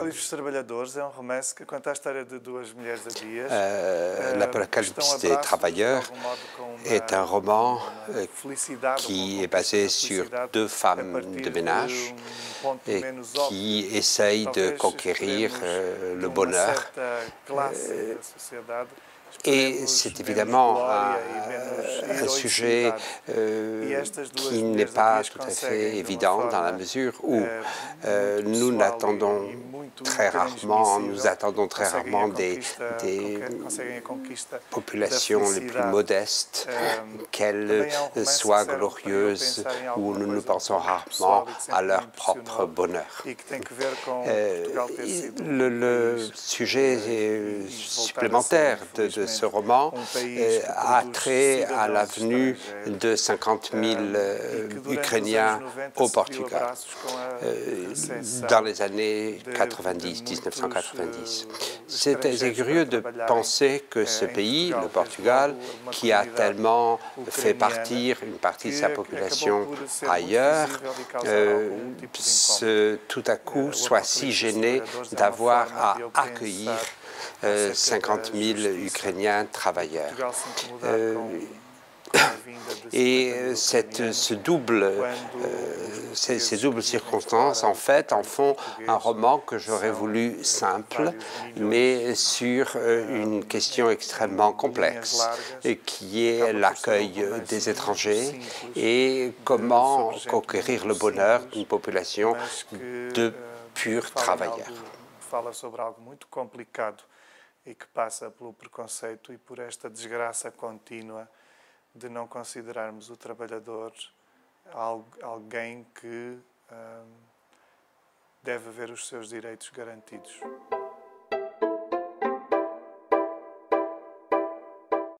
Livre dos Trabalhadores é um romance que conta a história de duas mulheres a Dias. L'Apocalypse des travailleurs est un roman euh, qui est basé sur deux femmes de ménage et qui essayent de conquérir euh, le bonheur. Et c'est évidemment un, sujet euh, qui n'est pas tout à fait évident dans la mesure où euh, nous n'attendons très rarement, nous attendons très rarement des, des populations les plus modestes, qu'elles soient glorieuses ou nous nous pensons rarement à leur propre bonheur. Euh, le, le, sujet supplémentaire de, de ce roman euh, a trait à la venue de 50 000 euh, Ukrainiens au Portugal dans les années 90, 1990. C'est curieux de penser que ce pays, le Portugal, qui a tellement fait partir une partie de sa population ailleurs, tout à coup soit si gêné d'avoir à accueillir 50 euh, 000 Ukrainiens travailleurs. Euh, et cette, ce double, euh, ces, doubles circonstances, en fait, en font un roman que j'aurais voulu simple, mais sur une question extrêmement complexe, qui est l'accueil des étrangers et comment conquérir le bonheur d'une population de purs travailleurs. e que passa pelo preconceito e por esta desgraça contínua de não considerarmos o trabalhador alguém que hum, deve ver os seus direitos garantidos.